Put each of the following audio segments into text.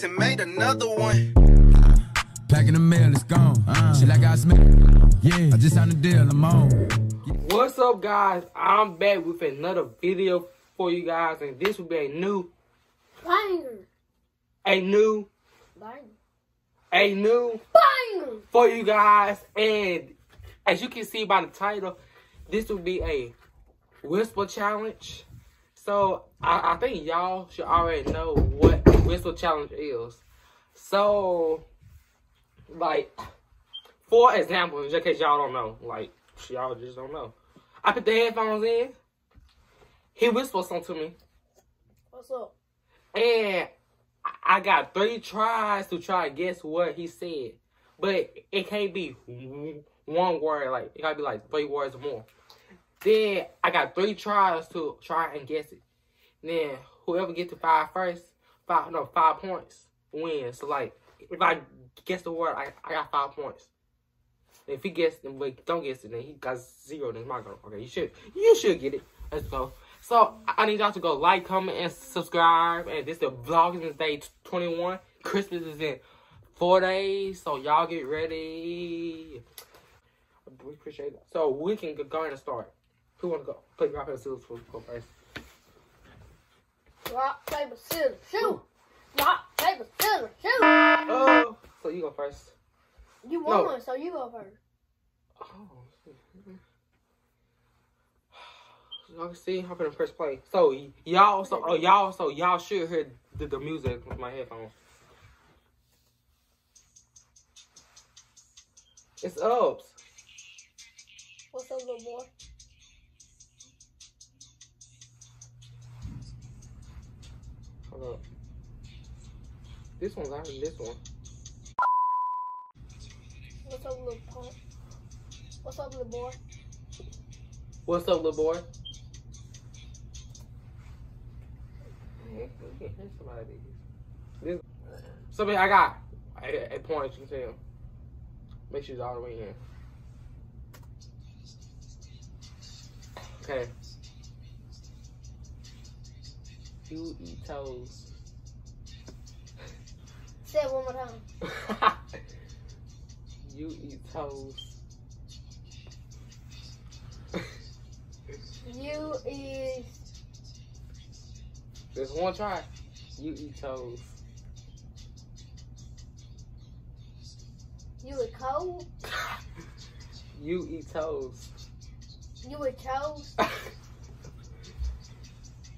and made another one. Back in the mail, it's gone. Uh, she like I smell. Yeah, I just signed a deal, I'm on. What's up, guys? I'm back with another video for you guys, and this will be a new, Banger. a new, Banger. a new Banger. for you guys. And as you can see by the title, this will be a whisper challenge. So I, I think y'all should already know what whisper challenge is. So, like, for example, just in case y'all don't know, like y'all just don't know, I put the headphones in. He whispered something to me, What's up? and I- got three tries to try to guess what he said, but it can't be one word. Like it gotta be like three words or more. Then I got three tries to try and guess it. Then whoever get to five first, five no five points wins. So like if I guess the word, I, I got five points. If he gets it, but don't guess it, then he got zero. Then my go. Okay, you should you should get it. Let's go. So I need y'all to go like, comment, and subscribe. And this the vlog is day 21. Christmas is in four days, so y'all get ready. We appreciate that. So we can go ahead and start. Who wanna go? Play rock paper scissors. Who go first? Rock, paper, scissors, shoot. Rock, paper, scissors, shoot. Oh, so you go first. You won, No. so you go first. Oh. Y'all can see, I'm gonna press play. So y'all, so oh y'all, so y'all should hear the, the music with my headphones. It's ups. What's up, little boy? This one's out this one. What's up, little punk? What's up, little boy? What's up, little boy? Man, we can't hear somebody. This, somebody, I got a, a point. You can tell. Make sure it's all the way in. Okay. You eat toes. Say it one more time. you eat toes. You is There's one try. You eat toes. you a cold? You eat toes. You a toast?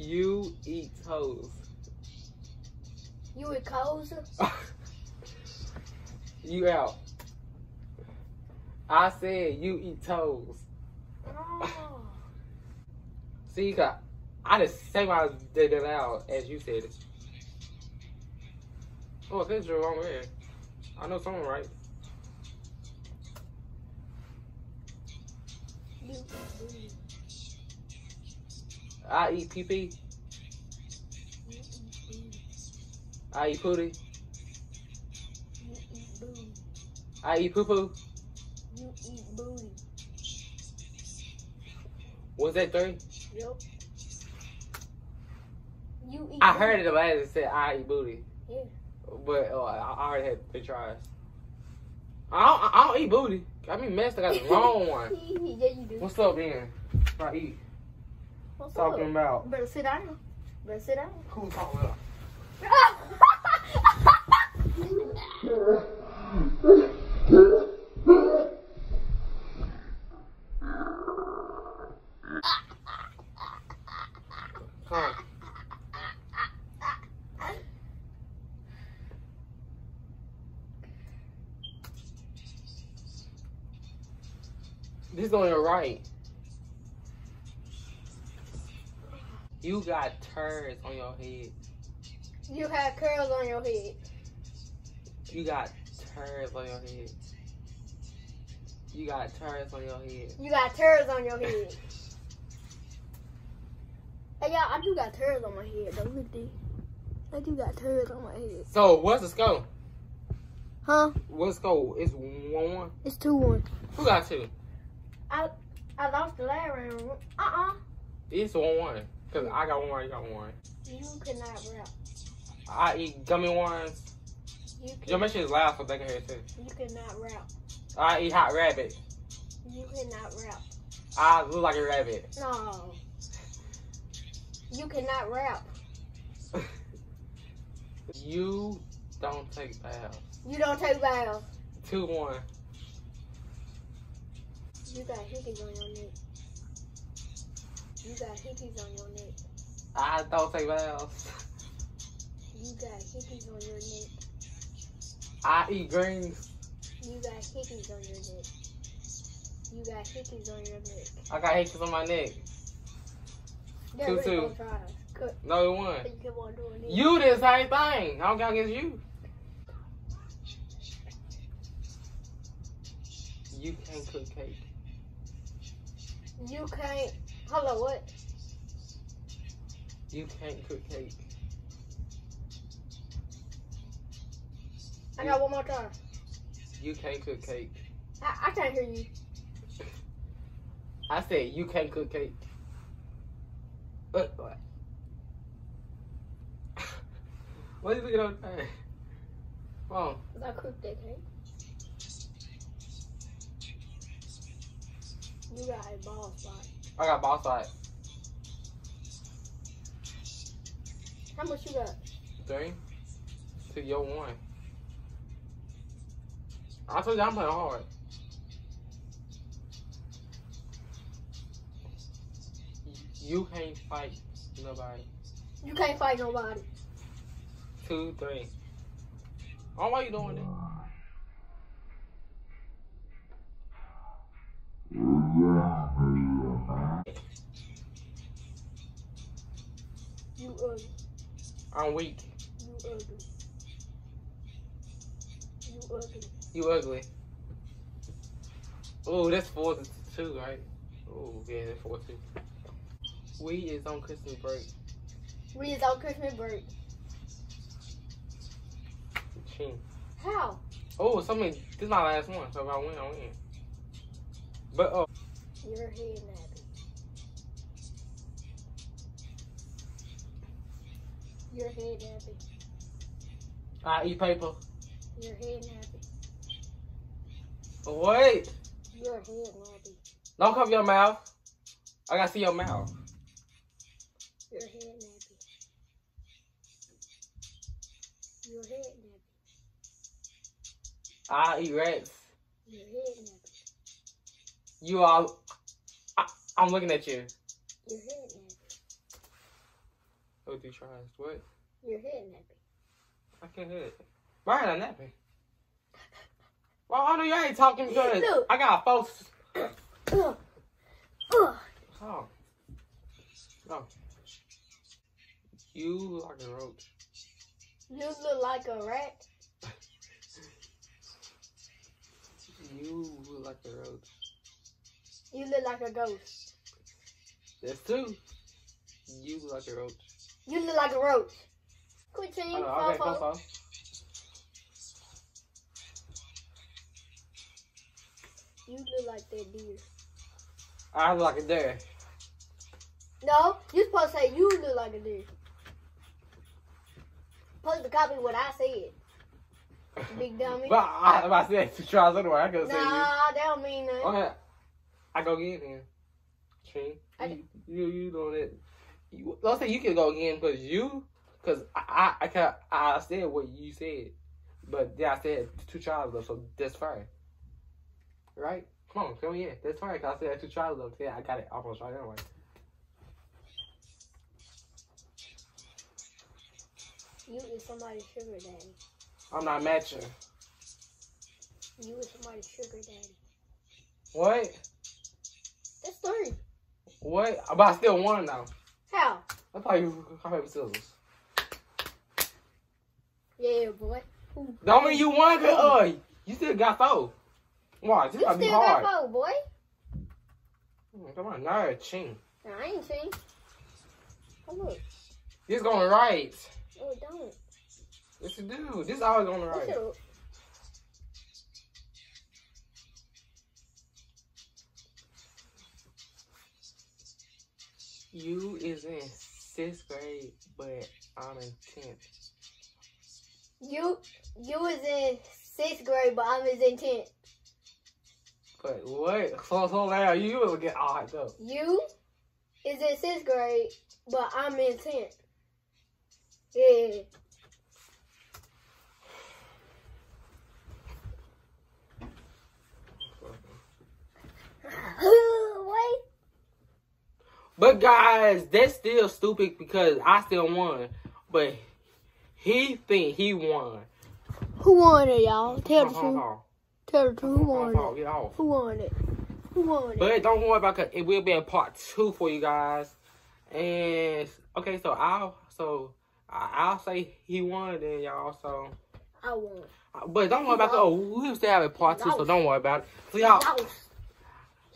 you eat toes. You eat toes? you out. I said you eat toes. Oh. See, cause I just say I did it out as you said it. Oh, this is the wrong way. I know someone right. You. I eat pee pee. You eat booty. I eat pooty. You eat booty. I eat poo poo. You eat booty. Was that three? Yep. You eat I booty. heard it the last it said I eat booty. Yeah. But oh, I I already had three tries. I don't, I don't eat booty. I mean, messed. I got the wrong one. yeah, you do. What's up, then? I eat. What's Talking up? about Better sit down. Better sit down. who talking about? Huh. This on your right. You got turds on your head. you have curls on your head. You got turds on your head. You got turds on your head. You got turds on your head. Hey, y'all, I do got turds on my head, though. Look at this. I do got turds on my head. So what's the score? Huh? What's the score? It's one one. It's 2 1. Who got two? I I lost the last round. Uh uh It's one one. Cause I got one, you got one. You cannot rap. I eat gummy ones. You Yo, can, make sure it's loud so they can hear it too. you cannot rap. I eat hot rabbit. You cannot rap. I look like a rabbit. No. You cannot rap. You don't take baths. You don't take baths. Two one. You got hickeys on your neck. You got hickeys on your neck. I don't take baths. You got hickeys on your neck. I eat greens. You got hickeys on your neck. You got hickeys on your neck. I got hickeys on my neck. Yeah, Two, really two. gonna try. Good. No, it won. You keep on doing it. You did the same thing. I don't count against you. You can't cook cake. You can't. Hold on, what? You can't cook cake. I got one more time. You can't cook cake. I, I can't hear you. I said you can't cook cake. What? What? what are you looking at? Come on. I cooked that cake. You got a ball spot. I got boss fight. How much you got? Three. To your one. I told you I'm playing hard. You can't fight nobody. You can't fight nobody. Two, three. Oh, why you doing that? You ugly. I'm weak. You ugly. You ugly. You ugly. Oh, that's four to two, right? Oh, yeah, that's four two. We is on Christmas break. We is on Christmas break. Ching. How? Oh, something. This is my last one, so if I win, I win. But oh, Your head nappy. Your head nappy. I eat paper. Your head nappy. Wait, Your head nappy. don't cover your mouth. I gotta see your mouth. Your head nappy. Your head nappy. I eat rats. Your head nappy. You all. I, I'm looking at you. Your head nappy. Oh, two tries. What? Your head nappy. I can't hear it. Why am I napping? Well, I know you ain't talking because Look. I got folks. Ugh. Ugh. Uh. Oh. No. You look like a roach. You look like a rat. You look like a roach. You look like a ghost. There's two. You look like a roach. You look like a roach. Quit team. Oh, okay. You look like that deer. I look like a deer. No, you supposed to say you look like a deer. Supposed to copy what I said. Big dummy. But I, if I said two tries anyway, I could say you. Nah, that don't mean nothing. Okay. I go again then. Tree. You, you, you doing it. You, let's say you can go again because you, because I, I, I, can, I said what you said. But then I said two tries though, so that's fine. Right? Come on, come on in. That's fine because I said two tries though. Yeah, I got it almost right anyway. You is somebody's sugar daddy. I'm not matching. You is somebody's sugar daddy. What? That's three. What? But I still won now. How? That's probably how many scissors. Yeah, boy. Don't mean you won, cause uh, you still got four. Watch, this You might be still got four, boy. Come on, nerd, ching. Nah, I ain't seen. Oh, look. This going right. Oh, it don't. Yes, you do. This always going right. You is in sixth grade, but I'm in tenth. You you is in sixth grade, but I was in tenth. But what? So so now you will get all hyped up. You is in sixth grade, but I'm in tenth. Yeah. Wait. But guys, that's still stupid because I still won. But he think he won. Who won it, y'all? Tell the truth. Tell the truth. Who won it? Get off. Who won it? Who won it? But don't worry about it. It will be in part two for you guys. And okay, so I'll so I'll say he won then y'all. So, I won. but don't worry about it. Oh, we'll still have a part two, so don't worry about it. So y'all,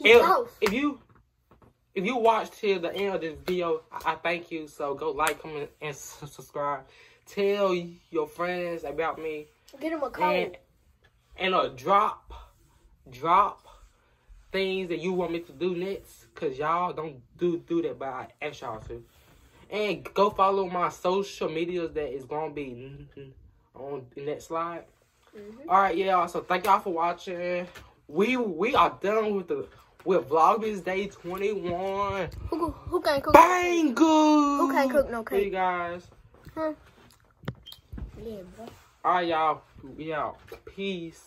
if, if you if you watched till the end of this video, I, I thank you. So go like, comment, and subscribe. Tell your friends about me. Get him a and and uh drop drop things that you want me to do next because y'all don't do do that but i ask y'all to and go follow my social medias that is gonna be on the next slide Mhm. all right yeah so thank y'all for watching we we are done with the with vlogmas day 21 Who, who can cook? bang Who can't cook no See you cake? guys Yeah, bro. all right y'all we out peace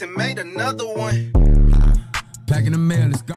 And made another one. Back in the mail, let's go.